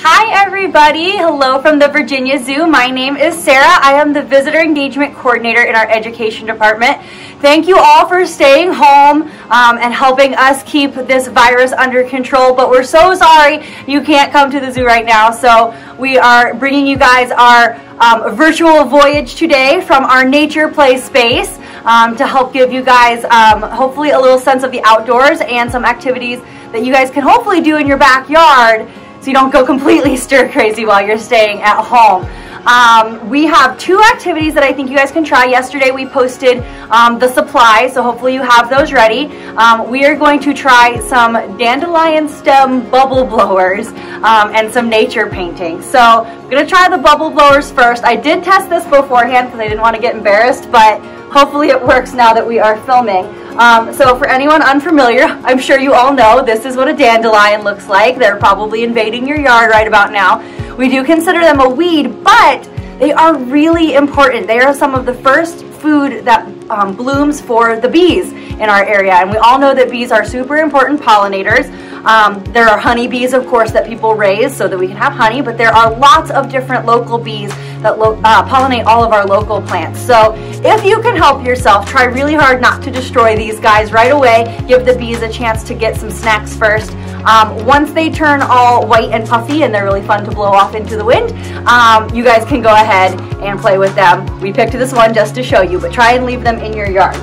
Hi everybody, hello from the Virginia Zoo. My name is Sarah. I am the Visitor Engagement Coordinator in our Education Department. Thank you all for staying home um, and helping us keep this virus under control, but we're so sorry you can't come to the zoo right now. So we are bringing you guys our um, virtual voyage today from our nature play space um, to help give you guys um, hopefully a little sense of the outdoors and some activities that you guys can hopefully do in your backyard you don't go completely stir crazy while you're staying at home. Um, we have two activities that I think you guys can try. Yesterday we posted um, the supplies, so hopefully you have those ready. Um, we are going to try some dandelion stem bubble blowers um, and some nature painting. So I'm going to try the bubble blowers first. I did test this beforehand because I didn't want to get embarrassed, but hopefully it works now that we are filming. Um, so for anyone unfamiliar, I'm sure you all know this is what a dandelion looks like. They're probably invading your yard right about now. We do consider them a weed, but they are really important. They are some of the first food that um, blooms for the bees in our area. And we all know that bees are super important pollinators. Um, there are honeybees, of course, that people raise so that we can have honey, but there are lots of different local bees that uh, pollinate all of our local plants. So if you can help yourself, try really hard not to destroy these guys right away. Give the bees a chance to get some snacks first. Um, once they turn all white and puffy and they're really fun to blow off into the wind, um, you guys can go ahead and play with them. We picked this one just to show you, but try and leave them in your yard.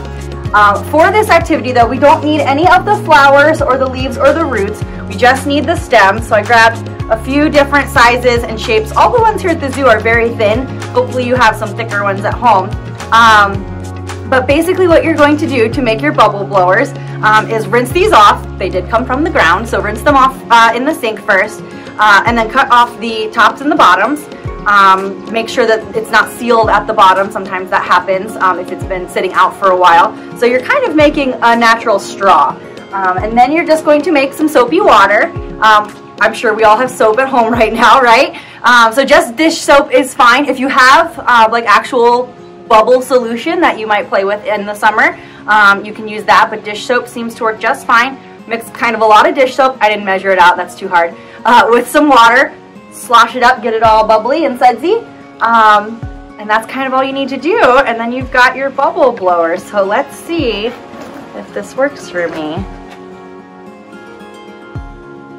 Uh, for this activity though, we don't need any of the flowers or the leaves or the roots. We just need the stem. So I grabbed a few different sizes and shapes. All the ones here at the zoo are very thin. Hopefully you have some thicker ones at home. Um, but basically what you're going to do to make your bubble blowers um, is rinse these off. They did come from the ground, so rinse them off uh, in the sink first. Uh, and then cut off the tops and the bottoms. Um, make sure that it's not sealed at the bottom. Sometimes that happens um, if it's been sitting out for a while. So you're kind of making a natural straw. Um, and then you're just going to make some soapy water. Um, I'm sure we all have soap at home right now, right? Um, so just dish soap is fine. If you have uh, like actual bubble solution that you might play with in the summer, um, you can use that, but dish soap seems to work just fine. Mix kind of a lot of dish soap. I didn't measure it out, that's too hard. Uh, with some water, slosh it up, get it all bubbly and sudsy. Um, and that's kind of all you need to do. And then you've got your bubble blower. So let's see if this works for me.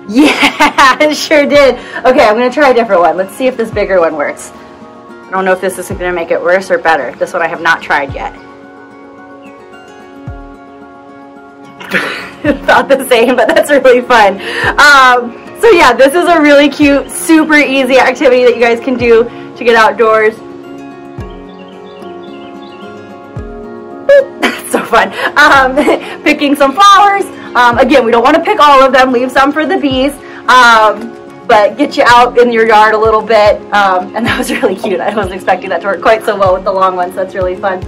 Yeah, it sure did. Okay, I'm gonna try a different one. Let's see if this bigger one works. I don't know if this is gonna make it worse or better. This one I have not tried yet. Thought the same, but that's really fun. Um, so yeah, this is a really cute, super easy activity that you guys can do to get outdoors. So fun. Um, picking some flowers. Um, again, we don't want to pick all of them. Leave some for the bees. Um, but get you out in your yard a little bit. Um, and that was really cute. I wasn't expecting that to work quite so well with the long ones. That's really fun.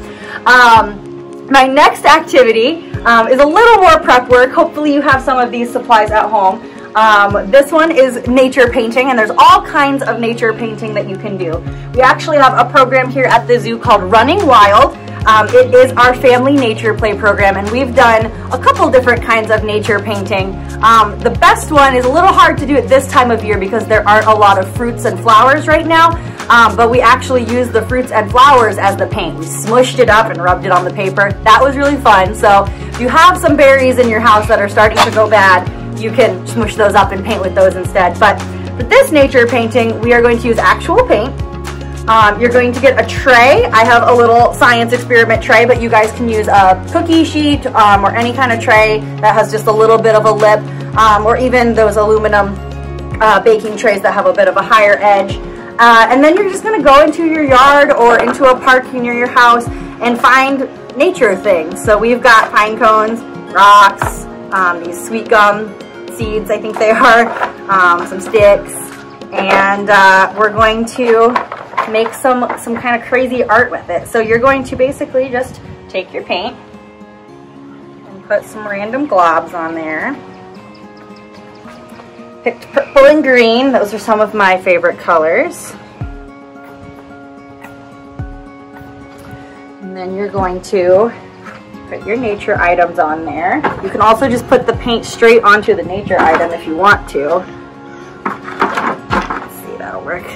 Um, my next activity um, is a little more prep work. Hopefully you have some of these supplies at home. Um, this one is nature painting, and there's all kinds of nature painting that you can do. We actually have a program here at the zoo called Running Wild. Um, it is our family nature play program, and we've done a couple different kinds of nature painting. Um, the best one is a little hard to do at this time of year because there aren't a lot of fruits and flowers right now, um, but we actually use the fruits and flowers as the paint. We smushed it up and rubbed it on the paper. That was really fun. So if you have some berries in your house that are starting to go bad, you can smush those up and paint with those instead. But for this nature painting, we are going to use actual paint. Um, you're going to get a tray. I have a little science experiment tray, but you guys can use a cookie sheet um, or any kind of tray that has just a little bit of a lip, um, or even those aluminum uh, baking trays that have a bit of a higher edge. Uh, and then you're just gonna go into your yard or into a park near your house and find nature things. So we've got pine cones, rocks, um, these sweet gum seeds, I think they are, um, some sticks, and uh, we're going to make some, some kind of crazy art with it. So you're going to basically just take your paint and put some random globs on there. Picked purple and green, those are some of my favorite colors. And then you're going to Put your nature items on there. You can also just put the paint straight onto the nature item if you want to. See, that'll work.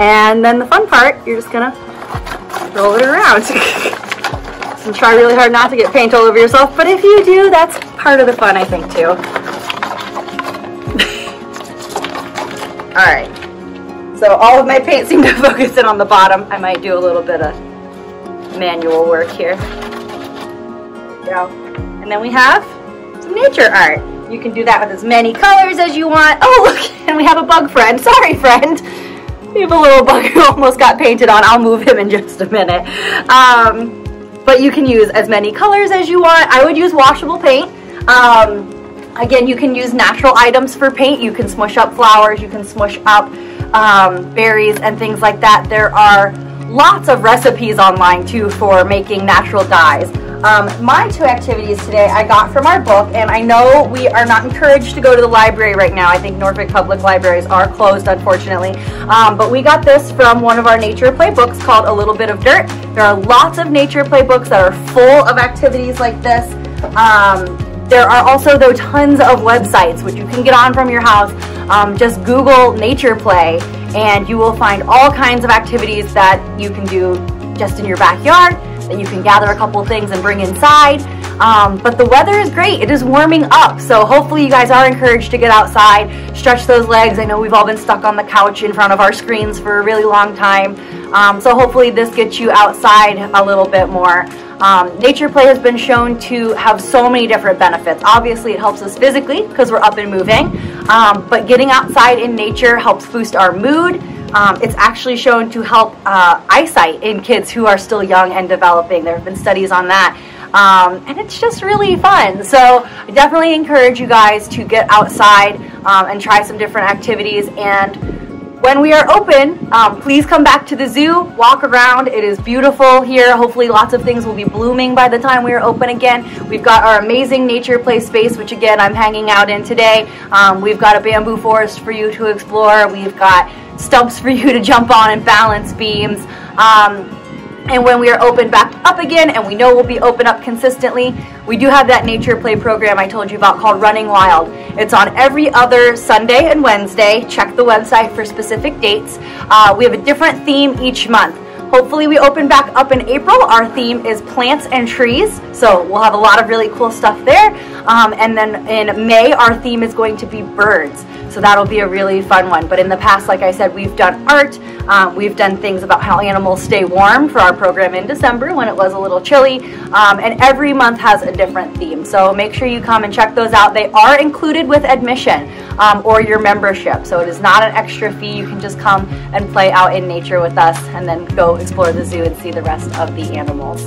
And then the fun part, you're just gonna roll it around. and try really hard not to get paint all over yourself, but if you do, that's part of the fun, I think, too. all right. So all of my paint seemed to focus in on the bottom. I might do a little bit of manual work here. Go. And then we have some nature art. You can do that with as many colors as you want. Oh, look, and we have a bug friend. Sorry, friend. We have a little bug who almost got painted on. I'll move him in just a minute. Um, but you can use as many colors as you want. I would use washable paint. Um, again, you can use natural items for paint. You can smush up flowers, you can smush up um, berries and things like that. There are lots of recipes online too for making natural dyes. Um, my two activities today I got from our book, and I know we are not encouraged to go to the library right now. I think Norfolk Public Libraries are closed, unfortunately. Um, but we got this from one of our nature playbooks called A Little Bit of Dirt. There are lots of nature playbooks that are full of activities like this. Um, there are also though tons of websites which you can get on from your house. Um, just Google nature play and you will find all kinds of activities that you can do just in your backyard that you can gather a couple things and bring inside. Um, but the weather is great. It is warming up. So hopefully you guys are encouraged to get outside, stretch those legs. I know we've all been stuck on the couch in front of our screens for a really long time. Um, so hopefully this gets you outside a little bit more. Um, nature play has been shown to have so many different benefits. Obviously, it helps us physically because we're up and moving, um, but getting outside in nature helps boost our mood. Um, it's actually shown to help uh, eyesight in kids who are still young and developing. There have been studies on that. Um, and it's just really fun. So I definitely encourage you guys to get outside um, and try some different activities and when we are open, um, please come back to the zoo, walk around. It is beautiful here. Hopefully lots of things will be blooming by the time we are open again. We've got our amazing nature play space, which again, I'm hanging out in today. Um, we've got a bamboo forest for you to explore. We've got stumps for you to jump on and balance beams. Um, and when we are open back up again, and we know we'll be open up consistently, we do have that nature play program I told you about called Running Wild. It's on every other Sunday and Wednesday. Check the website for specific dates. Uh, we have a different theme each month. Hopefully we open back up in April. Our theme is plants and trees, so we'll have a lot of really cool stuff there. Um, and then in May, our theme is going to be birds. So that'll be a really fun one. But in the past, like I said, we've done art. Um, we've done things about how animals stay warm for our program in December when it was a little chilly. Um, and every month has a different theme. So make sure you come and check those out. They are included with admission um, or your membership. So it is not an extra fee. You can just come and play out in nature with us and then go explore the zoo and see the rest of the animals.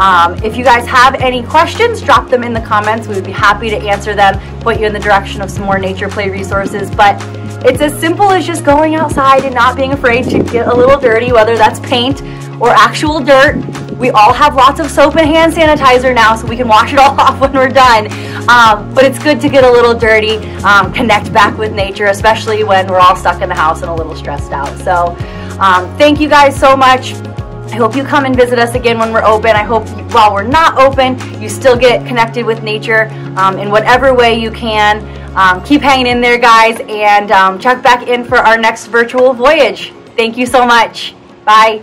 Um, if you guys have any questions, drop them in the comments. We would be happy to answer them, point you in the direction of some more nature play resources. But it's as simple as just going outside and not being afraid to get a little dirty, whether that's paint or actual dirt. We all have lots of soap and hand sanitizer now, so we can wash it all off when we're done. Um, but it's good to get a little dirty, um, connect back with nature, especially when we're all stuck in the house and a little stressed out. So um, thank you guys so much. I hope you come and visit us again when we're open. I hope while we're not open, you still get connected with nature um, in whatever way you can. Um, keep hanging in there, guys, and um, check back in for our next virtual voyage. Thank you so much. Bye.